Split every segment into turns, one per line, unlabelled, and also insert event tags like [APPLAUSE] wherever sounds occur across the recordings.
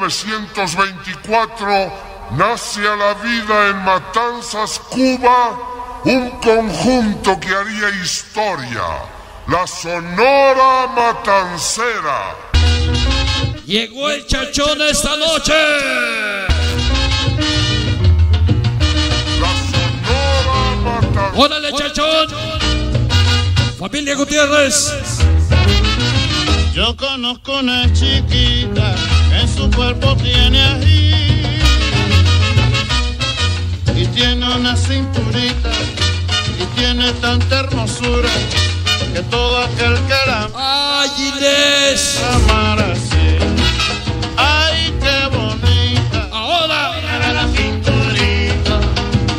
1924 nace a la vida en Matanzas, Cuba, un conjunto que haría historia, la Sonora Matancera.
Llegó el chachón esta noche.
La Sonora Matancera.
¡Órale, chachón! Familia Gutiérrez.
Yo conozco una chiquita en su cuerpo tiene ají y tiene una cinturita y tiene tanta hermosura que todo aquel que la
¡Ay, Inés!
amara así. ¡Ay, qué bonita!
¡Ahora!
Mira la cinturita.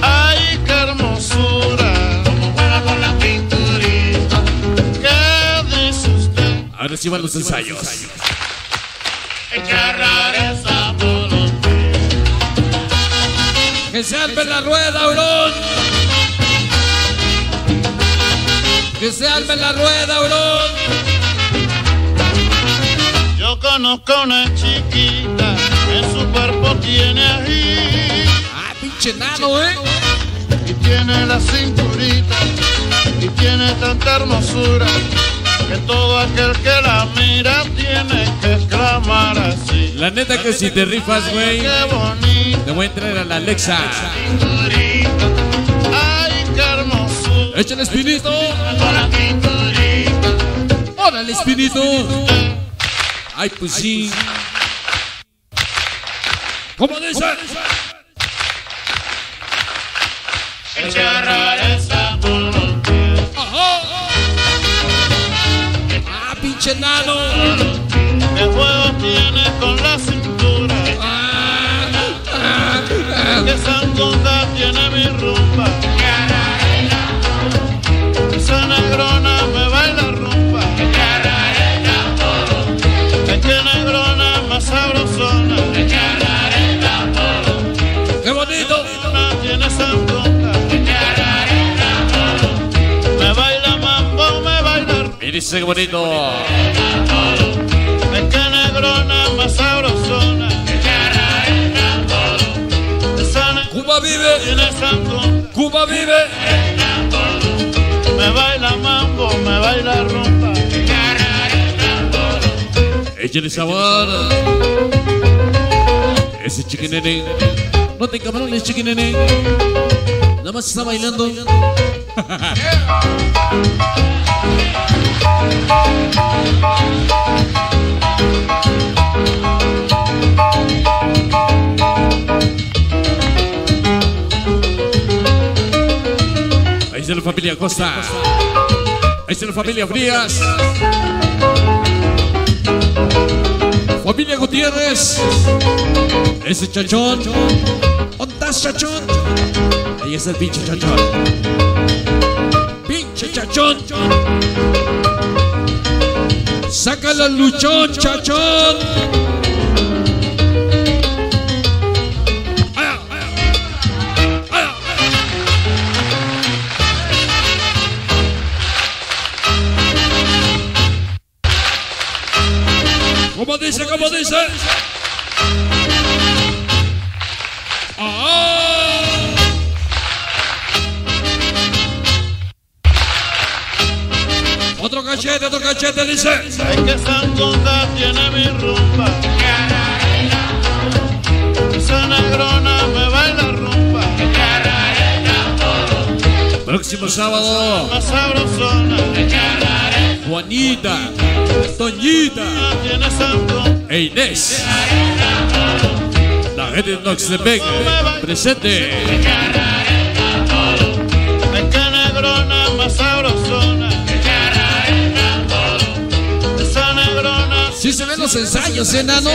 ¡Ay, qué hermosura! Como juega con la cinturita. ¿Qué dice usted?
Ahora sí van los ensayos. ¡Que se arme la rueda, Aurón! ¡Que se arme la rueda, Aurón!
Yo conozco una chiquita que su cuerpo tiene ají
¡Ah, pinche nano, eh!
y tiene la cinturita y tiene tanta hermosura que todo aquel que la mira
La neta que si te rifas, güey, te voy a entrar a la Alexa.
ay qué hermosura.
¡Échale espinito! ¡Órale, espinito! ¡Ay, pues sí! ¿Cómo dice? ¡Ah, pinche nano!
¿Qué juego tiene
dice qué bonito.
Más sabrosona.
¡Cuba vive! ¡Cuba vive!
Me baila mambo, me baila rumba.
¡Échale sabor! Ese chiquinene. No te camarones, chiquinene. Nada más está bailando. Ahí familia Costa. Ahí está la familia Frías. Familia Gutiérrez. Ese chachón. ¿Dónde estás, chachón? Ahí está el pinche chachón. Pinche chachón. Sácalo al luchón, chachón. Cachete, otro cachete, dice.
Ay, que sandunga tiene mi rumba. Esa negrona me baila rumba.
Próximo sábado,
Más sabrosona.
Juanita, Toñita e Inés. La gente de Noxtepec presente. Los ensayos, ¿eh, nano?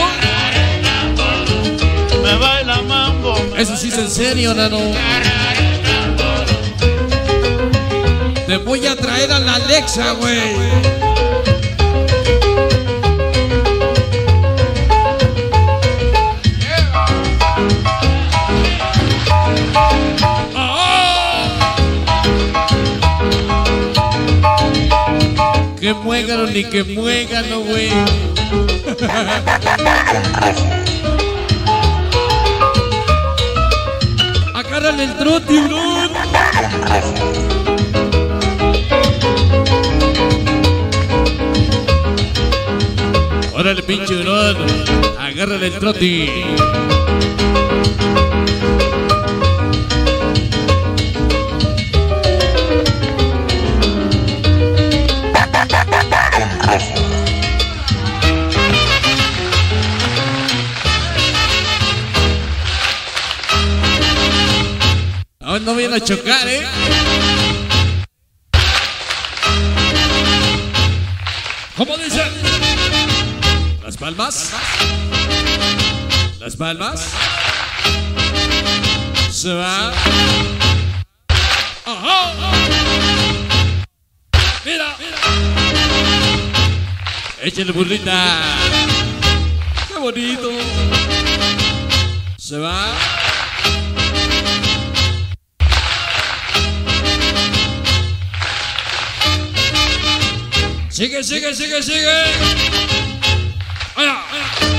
me baila mambo.
Eso sí es en serio, nano. Te voy a traer a la Alexa, güey. Que muéganos ni que muéganos, güey. [LAUGHS] Acárale el trote, bro. Órale, pinche hurón, agárrale el troti. Aún no viene a chocar, ¿eh? ¿Cómo dice? Las palmas. Las palmas. Se va. Échale burrita. Qué bonito. Se va. Sigue, sigue, sigue, sigue. Allá, allá.